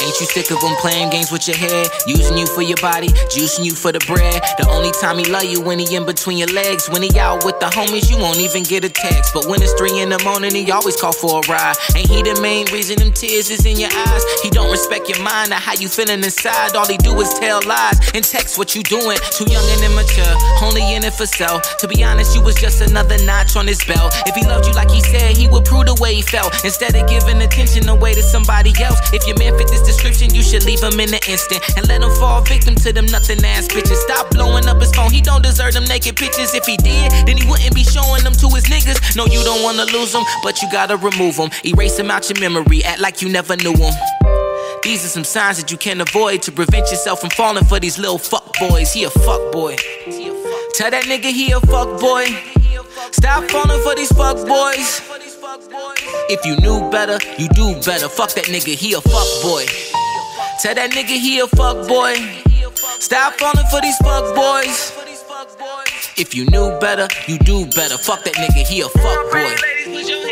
Ain't you sick of them playing games with your head? Using you for your body, juicing you for the bread. The only time he love you when he in between your legs. When he out with the homies, you won't even get a text. But when it's three in the morning, he always call for a ride. Ain't he the main reason them tears is in your eyes? He don't respect your mind or how you feeling inside. All he do is tell lies and text what you doing. Too young and immature, only in it for self. To be honest, you was just another notch on his belt. If he loved you like he said, he would prove the way he felt. Instead of giving attention away to somebody else. If your man fit this description, you should leave him in an instant and let him fall victim to them nothing ass bitches. Stop blowing up his phone, he don't deserve them naked pictures. If he did, then he wouldn't be showing them to his niggas. No, you don't wanna lose him, but you gotta remove him. Erase him out your memory, act like you never knew him. These are some signs that you can avoid to prevent yourself from falling for these little fuck boys. He a fuck boy. Tell that nigga he a fuck boy. Stop falling for these fuck boys. If you knew better, you do better. Fuck that nigga, he a fuck boy. Tell that nigga he a fuck boy. Stop falling for these fuck boys. If you knew better, you do better. Fuck that nigga, he a fuck boy.